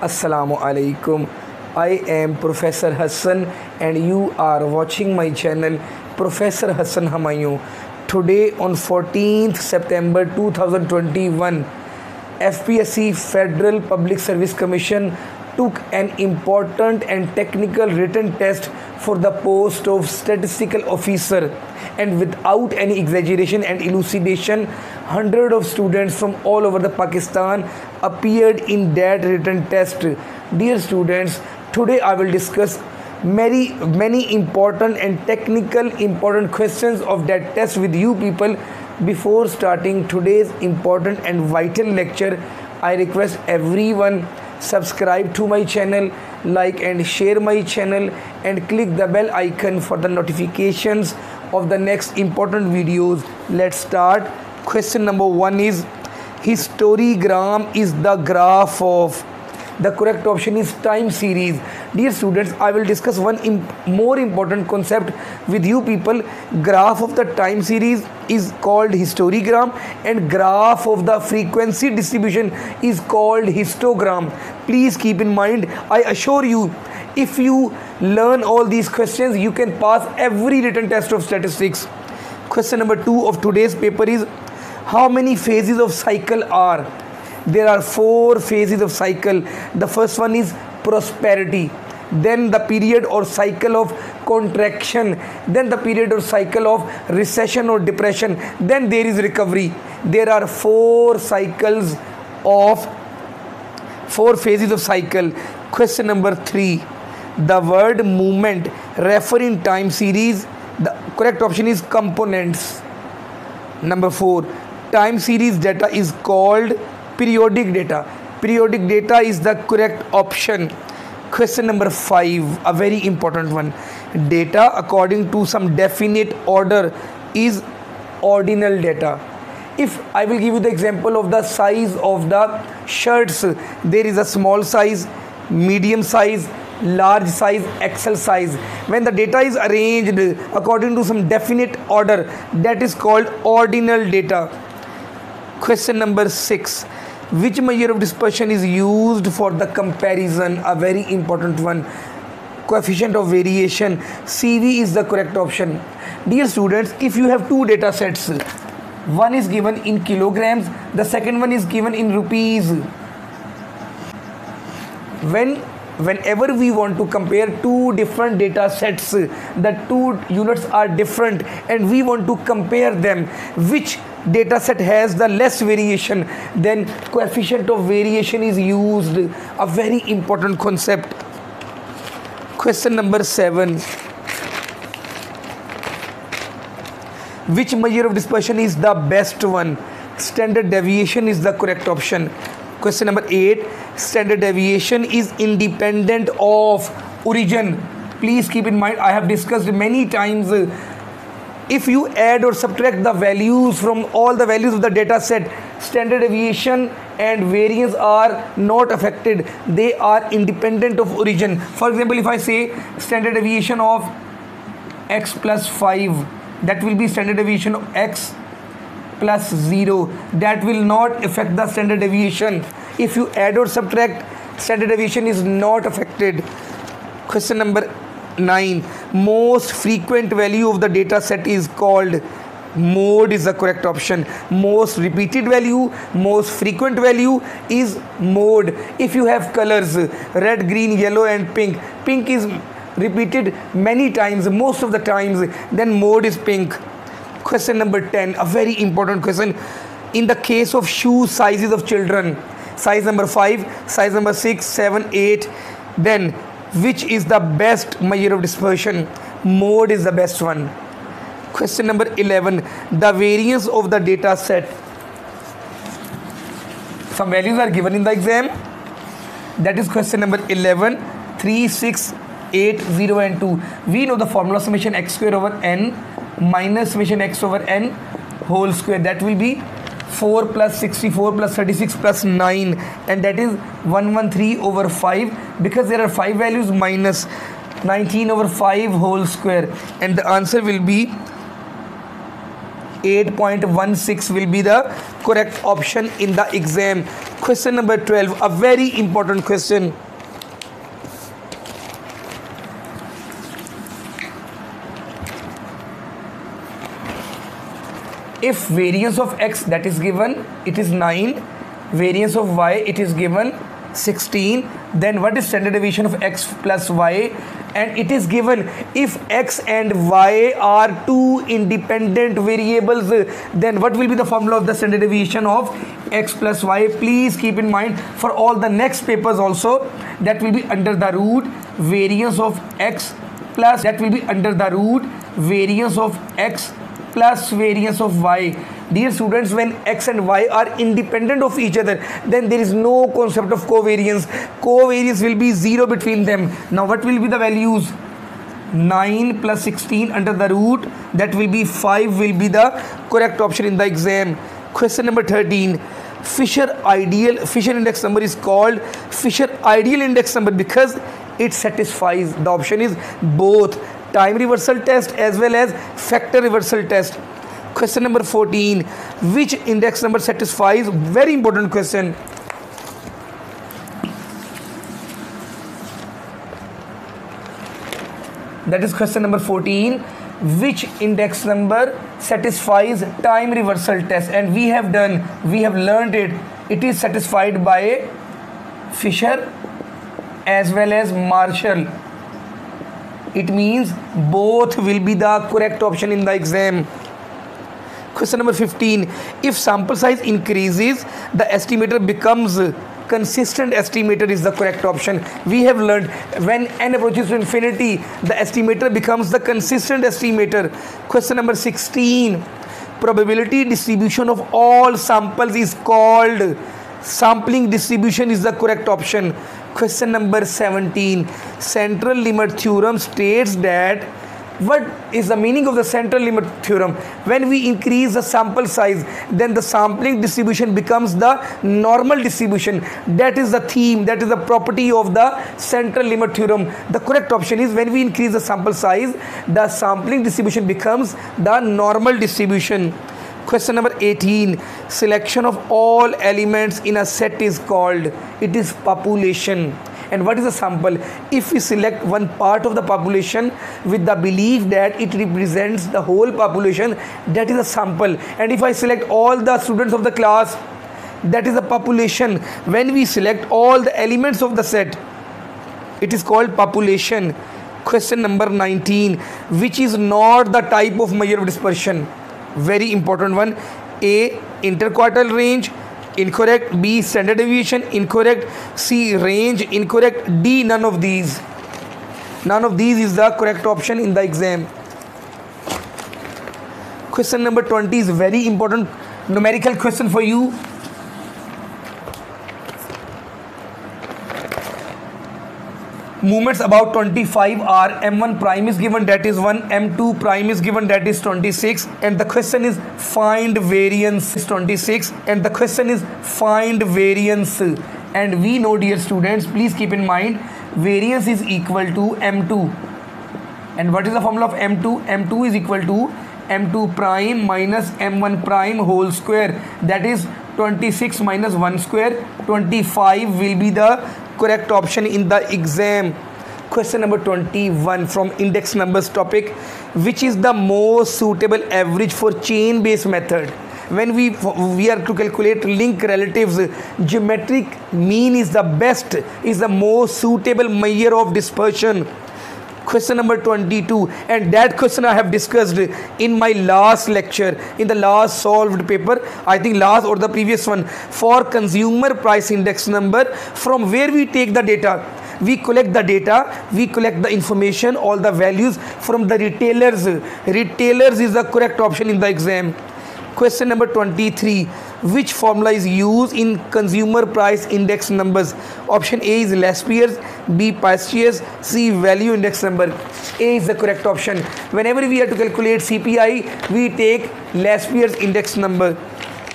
Assalamu alaikum. I am Professor Hassan and you are watching my channel Professor Hassan Hamayu. Today on 14th September 2021, FPSC Federal Public Service Commission took an important and technical written test for the post of statistical officer. And without any exaggeration and elucidation hundred of students from all over the pakistan appeared in that written test. Dear students today i will discuss many many important and technical important questions of that test with you people. Before starting today's important and vital lecture i request everyone subscribe to my channel like and share my channel and click the bell icon for the notifications of the next important videos. Let's start. Question number 1 is histogram is the graph of the correct option is time series. Dear students i will discuss one imp- more important concept with you people. Graph of the time series is called histogram and graph of the frequency distribution is called histogram. Please keep in mind i assure you if you learn all these questions you can pass every written test of statistics. Question number 2 of today's paper is how many phases of cycle are there are four phases of cycle. The first one is prosperity. Then the period or cycle of contraction. Then the period or cycle of recession or depression. Then there is recovery. There are four cycles of four phases of cycle. Question number 3 the word movement refer in time series. The correct option is components. Number 4 time series data is called periodic data. Periodic data is the correct option. Question number 5 a very important one. Data according to some definite order is ordinal data. If i will give you the example of the size of the shirts there is a small size medium size large size xl size. When the data is arranged according to some definite order that is called ordinal data. Question number 6 which measure of dispersion is used for the comparison? A very important one. Coefficient of variation. Cv is the correct option. Dear students if you have two data sets one is given in kilograms the second one is given in rupees. When whenever we want to compare two different data sets the two units are different and we want to compare them which data set has the less variation then coefficient of variation is used. A very important concept. Question number 7 which measure of dispersion is the best one? Standard deviation is the correct option. Question number 8 standard deviation is independent of origin. Please keep in mind i have discussed many times uh, if you add or subtract the values from all the values of the data set standard deviation and variance are not affected. They are independent of origin. For example if i say standard deviation of x plus 5 that will be standard deviation of x plus 0 that will not affect the standard deviation. If you add or subtract standard deviation is not affected. Question number 9 most frequent value of the data set is called mode is the correct option. Most repeated value most frequent value is mode. If you have colors red green yellow and pink pink is repeated many times most of the times then mode is pink. Question number 10 a very important question. In the case of shoe sizes of children size number 5 size number 6 7 8 then which is the best measure of dispersion? Mode is the best one. Question number 11 the variance of the data set. Some values are given in the exam. That is question number 11 3 6 8 0 and 2 we know the formula summation x square over n minus summation x over n whole square. That will be 4 plus 64 plus 36 plus 9 and that is 113 over 5 because there are 5 values minus 19 over 5 whole square. And the answer will be 8.16 will be the correct option in the exam. Question number 12 a very important question if variance of x that is given it is 9 variance of y it is given 16 then what is standard deviation of x plus y? And it is given if x and y are two independent variables then what will be the formula of the standard deviation of x plus y? Please keep in mind for all the next papers also that will be under the root variance of x plus that will be under the root variance of x plus variance of y. Dear students when x and y are independent of each other then there is no concept of covariance. Covariance will be zero between them. Now what will be the values? 9 plus 16 under the root that will be 5 will be the correct option in the exam. Question number 13 fisher ideal fisher index number is called fisher ideal index number because it satisfies. The option is both time reversal test as well as factor reversal test. Question number 14 which index number satisfies? Very important question. That is question number 14 which index number satisfies time reversal test? And we have done we have learned it. It is satisfied by fisher as well as marshall it means both will be the correct option in the exam. Question number 15 if sample size increases the estimator becomes consistent estimator is the correct option. We have learned when n approaches to infinity the estimator becomes the consistent estimator. Question number 16 probability distribution of all samples is called sampling distribution is the correct option question number 17 central limit theorem states that what is the meaning of the central limit theorem? When we increase the sample size then the sampling distribution becomes the normal distribution. That is the theme that is the property of the central limit theorem. The correct option is when we increase the sample size the sampling distribution becomes the normal distribution question number 18 selection of all elements in a set is called it is population. And what is a sample? If we select one part of the population with the belief that it represents the whole population that is a sample. And if i select all the students of the class that is a population. When we select all the elements of the set it is called population. Question number 19 which is not the type of measure of dispersion very important one. A interquartile range incorrect. B standard deviation incorrect. C range incorrect. D none of these. None of these is the correct option in the exam. Question number 20 is very important numerical question for you movements about 25 are m1 prime is given that is 1 m2 prime is given that is 26 and the question is find variance is 26 and the question is find variance. And we know dear students please keep in mind variance is equal to m2 and what is the formula of m2 m2 is equal to m2 prime minus m1 prime whole square. That is 26 minus 1 square. 25 will be the correct option in the exam. Question number 21 from index numbers topic. Which is the most suitable average for chain based method? When we we are to calculate link relatives geometric mean is the best is the most suitable measure of dispersion question number 22 and that question i have discussed in my last lecture in the last solved paper. I think last or the previous one. For consumer price index number from where we take the data? We collect the data we collect the information all the values from the retailers. Retailers is the correct option in the exam. Question number 23 which formula is used in consumer price index numbers? Option a is Laspeyres b Paasche's c value index number. A is the correct option. Whenever we have to calculate cpi we take Laspeyres index number.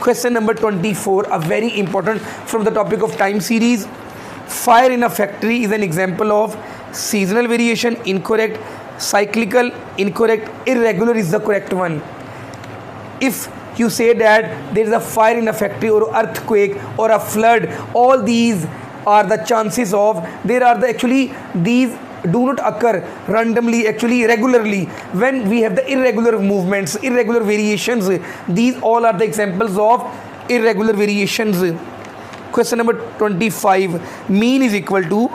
Question number 24 a very important from the topic of time series. Fire in a factory is an example of seasonal variation incorrect cyclical incorrect irregular is the correct one. If you say that there is a fire in a factory or earthquake or a flood. All these are the chances of there are the actually these do not occur randomly actually regularly. When we have the irregular movements irregular variations these all are the examples of irregular variations. Question number 25 mean is equal to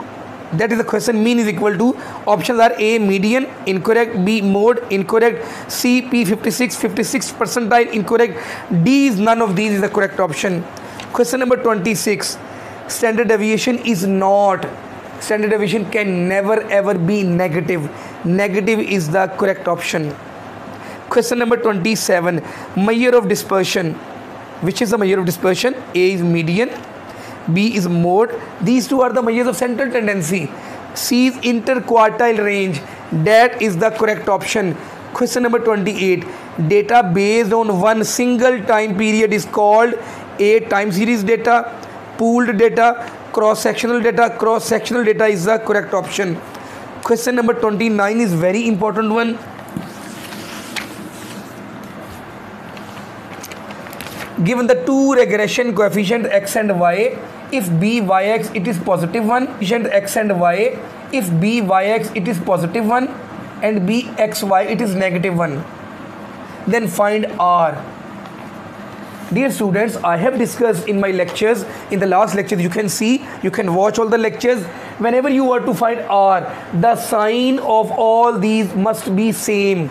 that is the question. Mean is equal to options are a median incorrect b mode incorrect c p56 56 percentile incorrect. D is none of these is the correct option. Question number 26 standard deviation is not. Standard deviation can never ever be negative. Negative is the correct option. Question number 27 measure of dispersion. Which is the measure of dispersion? A is median B is mode. These two are the measures of central tendency. C is interquartile range. That is the correct option. Question number 28. Data based on one single time period is called A time series data, pooled data, cross sectional data. Cross sectional data is the correct option. Question number 29 is very important one. Given the two regression coefficient x and y if b yx it is positive one coefficient x and y if b yx it is positive one and b xy it is negative one. Then find r. Dear students i have discussed in my lectures in the last lecture you can see you can watch all the lectures. Whenever you are to find r the sign of all these must be same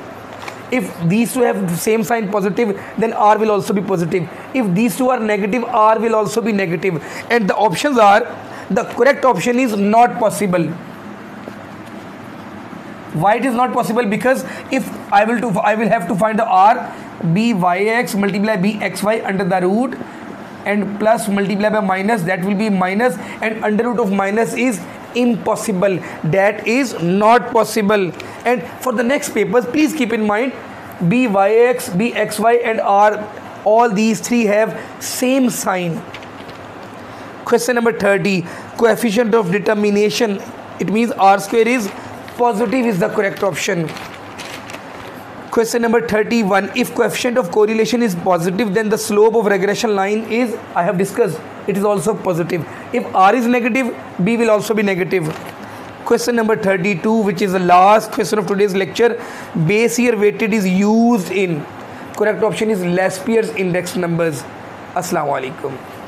if these two have the same sign positive then r will also be positive. If these two are negative r will also be negative. and the options are the correct option is not possible. Why it is not possible? Because if i will to i will have to find the r b yx multiply b xy under the root and plus multiply by minus that will be minus and under root of minus is impossible. That is not possible and for the next papers please keep in mind byx bxy and r. All these three have same sign. Question number 30 coefficient of determination. It means r square is positive is the correct option. Question number 31 if coefficient of correlation is positive then the slope of regression line is i have discussed it is also positive. If r is negative b will also be negative question number 32 which is the last question of today's lecture. Base year weighted is used in. Correct option is Laspeyres index numbers. Assalamu alaikum